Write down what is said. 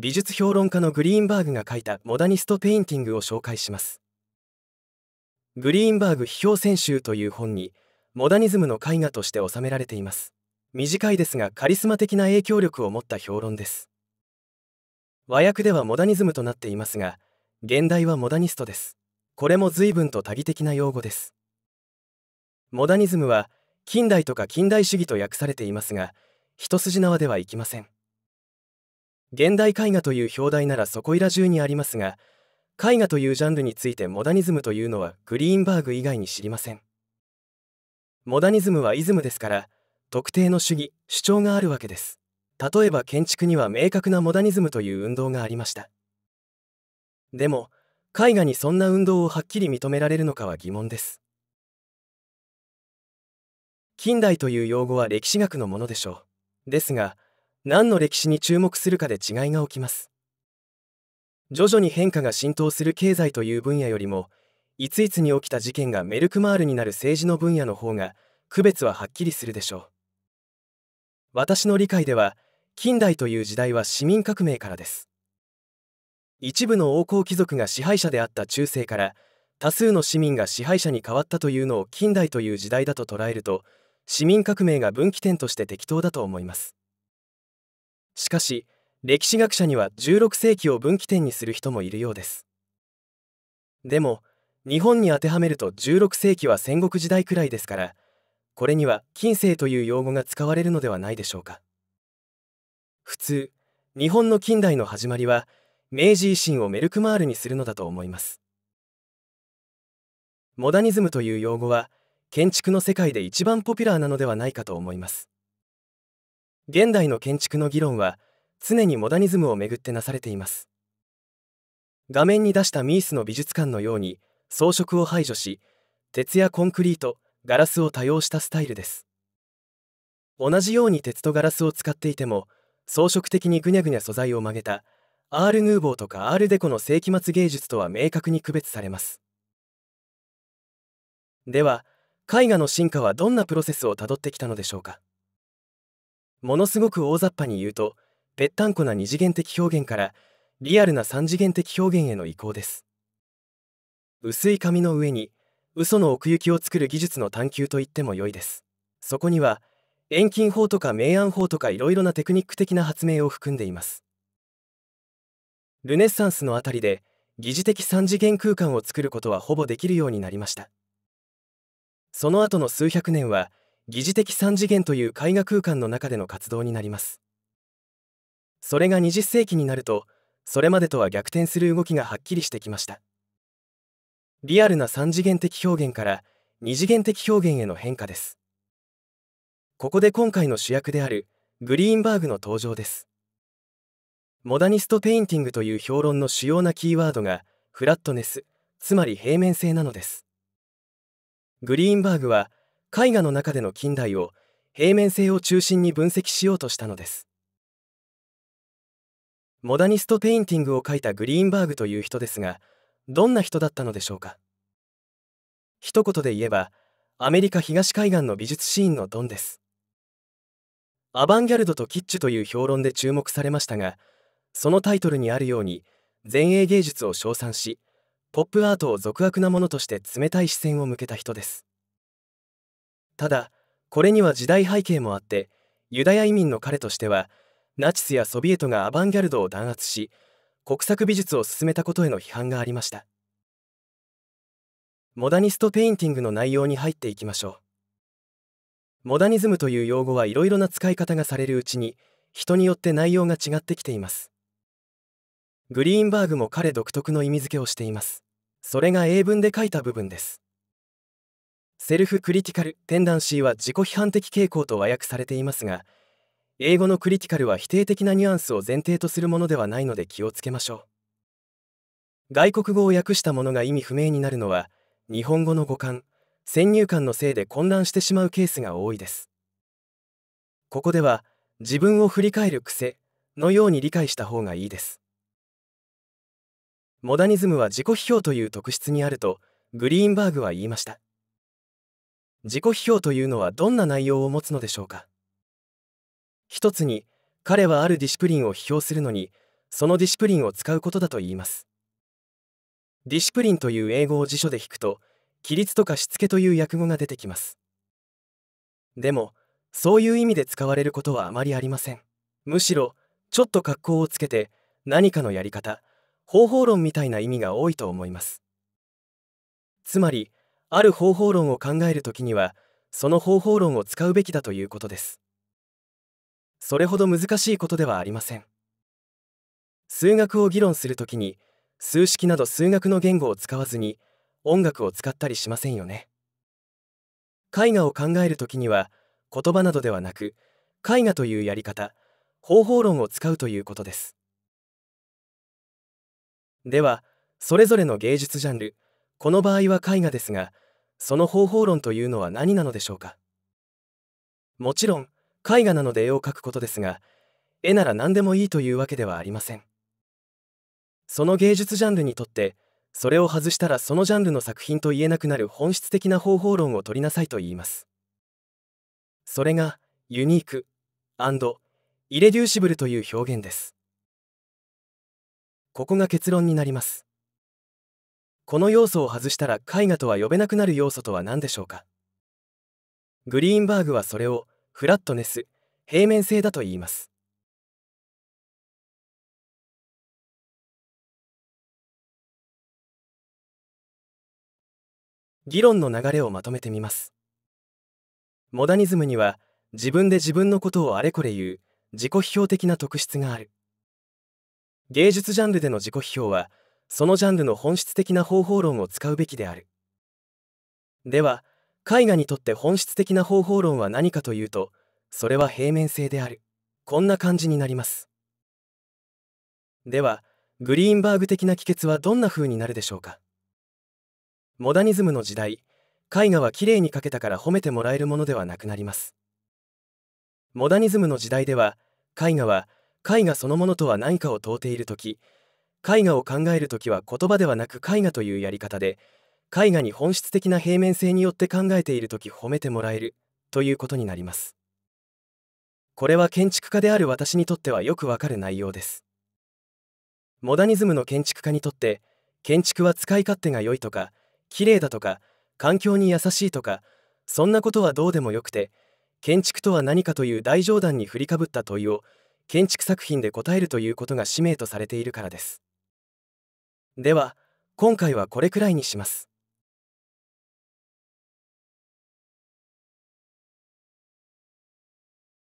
美術評論家のグリーンバーグが書いた Modernist Painting を紹介します。グリーンバーグ批評選集という本にモダニズムの絵画として収められています。短いですがカリスマ的な影響力を持った評論です。和訳ではモダニズムとなっていますが原題は Modernist です。これも随分と多義的な用語です。モダニズムは近代とか近代主義と訳されていますが一筋縄ではいきません。現代絵画という表題ならそこいら中にありますが絵画というジャンルについてモダニズムというのはグリーンバーグ以外に知りません。モダニズムはイズムですから特定の主義主張があるわけです。例えば建築には明確なモダニズムという運動がありました。でも絵画にそんな運動をはっきり認められるのかは疑問です。近代という用語は歴史学のものでしょう。ですが何の歴史に注目するかで違いが起きます。徐々に変化が浸透する経済という分野よりもいついつに起きた事件がメルクマールになる政治の分野の方が区別ははっきりするでしょう。私の理解では近代という時代は市民革命からです。一部の王侯貴族が支配者であった中世から多数の市民が支配者に変わったというのを近代という時代だと捉えると市民革命が分岐点として適当だと思います。しかし歴史学者には16世紀を分岐点にする人もいるようです。でも日本に当てはめると16世紀は戦国時代くらいですからこれには近世という用語が使われるのではないでしょうか。普通日本の近代の始まりは明治維新をメルクマールにするのだと思います。モダニズムという用語は建築の世界で一番ポピュラーなのではないかと思います。現代の建築の議論は常にモダニズムをめぐってなされています。画面に出したミースの美術館のように装飾を排除し鉄やコンクリートガラスを多用したスタイルです。同じように鉄とガラスを使っていても装飾的にぐにゃぐにゃ素材を曲げたアール・ヌーボーとかアール・デコの世紀末芸術とは明確に区別されます。では絵画の進化はどんなプロセスをたどってきたのでしょうか？ものすごく大雑把に言うとぺったんこな二次元的表現からリアルな三次元的表現への移行です。薄い紙の上に嘘の奥行きを作る技術の探求と言っても良いです。そこには遠近法とか明暗法とかいろいろなテクニック的な発明を含んでいます。ルネッサンスのあたりで疑似的三次元空間を作ることはほぼできるようになりました。その後の数百年は疑似的三次元という絵画空間の中での活動になります。それが20世紀になるとそれまでとは逆転する動きがはっきりしてきました。リアルな3次元的表現から2次元的表現への変化です。ここで今回の主役であるグリーンバーグの登場です。 Modernist Painting という評論の主要なキーワードが flatness つまり平面性なのです。グリーンバーグは絵画の中での近代を平面性を中心に分析しようとしたのです。Modernist Painting を書いたグリーンバーグという人ですがどんな人だったのでしょうか？一言で言えばアメリカ東海岸の美術シーンのドンです。アバンギャルドとキッチュという評論で注目されましたがそのタイトルにあるように前衛芸術を称賛しポップアートを俗悪なものとして冷たい視線を向けた人です。ただこれには時代背景もあってユダヤ移民の彼としてはナチスやソビエトがアバンギャルドを弾圧し国策美術を進めたことへの批判がありました。 Modernist Painting の内容に入っていきましょう。モダニズムという用語はいろいろな使い方がされるうちに人によって内容が違ってきています。グリーンバーグも彼独特の意味付けをしています。それが英文で書いた部分です。セルフクリティカルテンダンシーは自己批判的傾向と和訳されていますが英語のクリティカルは否定的なニュアンスを前提とするものではないので気をつけましょう。外国語を訳したものが意味不明になるのは日本語の語感先入観のせいで混乱してしまうケースが多いです。ここでは自分を振り返る癖のように理解した方がいいです。モダニズムは自己批評という特質にあるとグリーンバーグは言いました。自己批評というのはどんな内容を持つのでしょうか？一つに彼はあるディシプリンを批評するのにそのディシプリンを使うことだと言います。ディシプリンという英語を辞書で引くと規律とかしつけという訳語が出てきます。でもそういう意味で使われることはあまりありません。むしろちょっと格好をつけて何かのやり方方法論みたいな意味が多いと思います。つまりある方法論を考えるときにはその方法論を使うべきだということです。それほど難しいことではありません。数学を議論するときに数式など数学の言語を使わずに音楽を使ったりしませんよね。絵画を考えるときには言葉などではなく絵画というやり方方法論を使うということです。ではそれぞれの芸術ジャンルこの場合は絵画ですがその方法論というのは何なのでしょうか？もちろん絵画なので絵を描くことですが絵なら何でもいいというわけではありません。その芸術ジャンルにとってそれを外したらそのジャンルの作品と言えなくなる本質的な方法論を取りなさいと言います。それがユニークイレデューシブルという表現です。ここが結論になります。この要素を外したら絵画とは呼べなくなる要素とは何でしょうか？グリーンバーグはそれをフラットネス平面性だと言います。議論の流れをまとめてみます。モダニズムには自分で自分のことをあれこれ言う自己批評的な特質がある。芸術ジャンルでの自己批評はそのジャンルの本質的な方法論を使うべきである。では絵画にとって本質的な方法論は何かというとそれは平面性である。こんな感じになります。ではグリーンバーグ的な帰結はどんな風になるでしょうか。モダニズムの時代絵画はきれいに描けたから褒めてもらえるものではなくなります。モダニズムの時代では絵画は絵画そのものとは何かを問うている時絵画を考える時は言葉ではなく絵画というやり方で絵画に本質的な平面性によって考えている時褒めてもらえるということになります。これは建築家である私にとってはよくわかる内容です。モダニズムの建築家にとって建築は使い勝手が良いとか綺麗だとか環境に優しいとかそんなことはどうでもよくて建築とは何かという大冗談に振りかぶった問いを建築作品で答えるということが使命とされているからです。では今回はこれくらいにします。